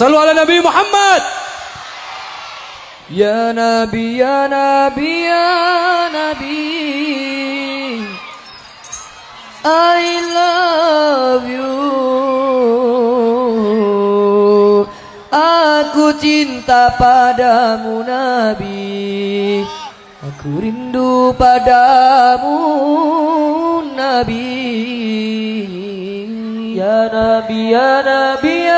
Selalu ala Nabi Muhammad. Ya Nabi, Ya Nabi, Ya Nabi. I love you. Aku cinta padamu Nabi. Aku rindu padamu Nabi. Ya Nabi, Ya Nabi, Ya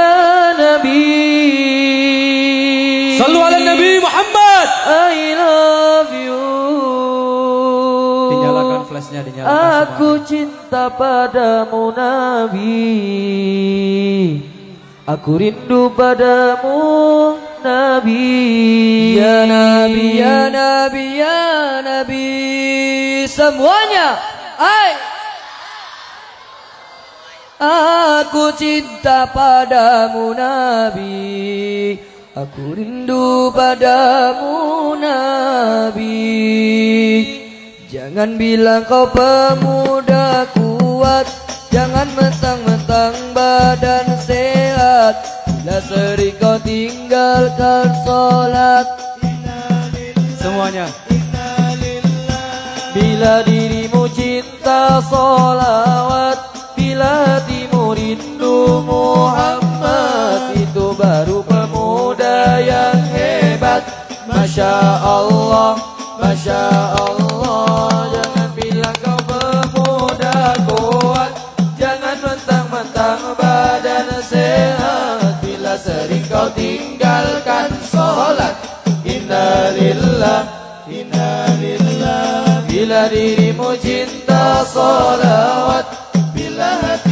Dinyalakan flashnya, dinyalakan Aku cinta padamu Nabi. Aku rindu padamu Nabi. Ya Nabi, Ya Nabi, Ya Nabi. Semuanya. Hai. Aku cinta padamu Nabi. Aku rindu padamu Nabi Jangan bilang kau pemuda kuat Jangan mentang-mentang badan sehat. Bila sering kau tinggalkan sholat. Semuanya. Bila dirimu cinta solawat Bila hatimu rindu Muhammad Itu baru pemuda yang hebat. Masya Allah, Masya Allah Jangan bilang kau pemuda kuat. Jangan mentang-mentang badan sehat. Bila sering kau tinggalkan sholat Innalillah, innalillah. Bila dirimu cinta salawat Bila hatimu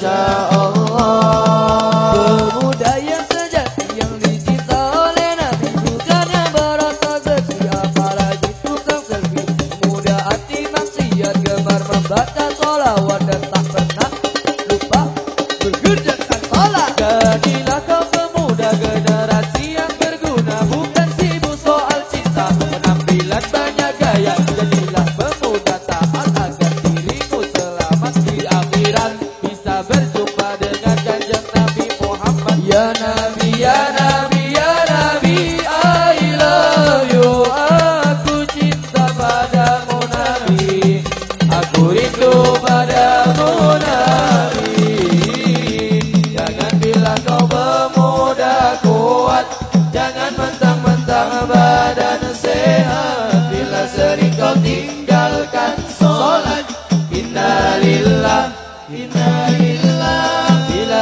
Masya Allah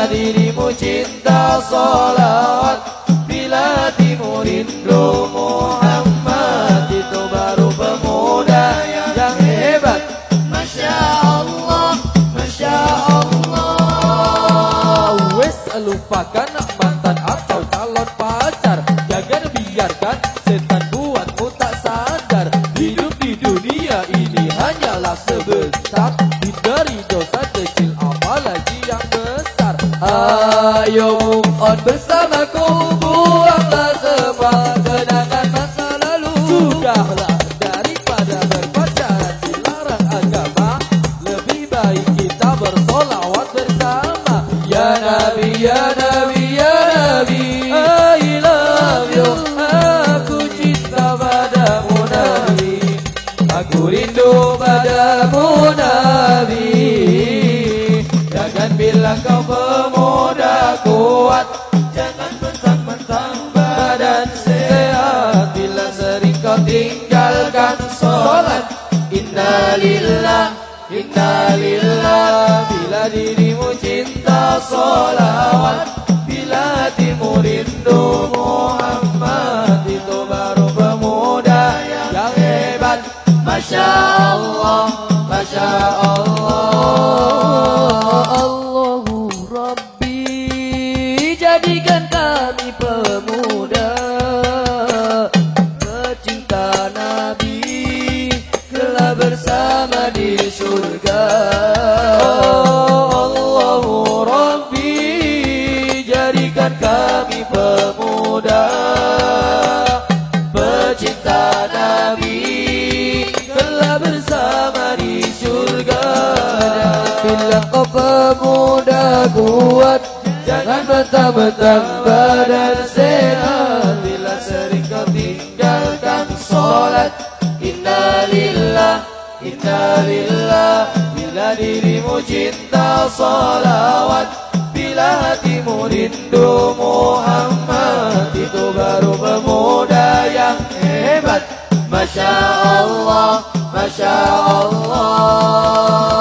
dirimu cinta sholawat Bila hatimu rindu Muhammad Itu baru pemuda yang hebat. Masya Allah, Masya Allah. Wes lupakan mantan atau calon pacar. Jangan biarkan setan buatmu tak sadar. Hidup di dunia ini hanyalah sebentar Move on bersamaku Buanglah semua kenangan masa lalu. Sudahlah daripada berpacaran dilarang agama Lebih baik kita bersolawat bersama. Ya Nabi, Ya Nabi, Ya Nabi. I love you Aku cinta padamu Nabi. Aku rindu padamu Nabi. Jangan bilang kau pemuda Innalillah, innalillah. Bila dirimu cinta sholawat. Bila hatimu rindu Muhammad Itu baru pemuda yang hebat. Masya Allah, Masya Allah. Allahu Rabbi Jadikan kami pemuda tetap tambah dan sehat. Bila sering kau tinggalkan sholat Innalillah, innalillah. Bila dirimu cinta salawat Bila hatimu rindu Muhammad Itu baru pemuda yang hebat. Masya Allah, Masya Allah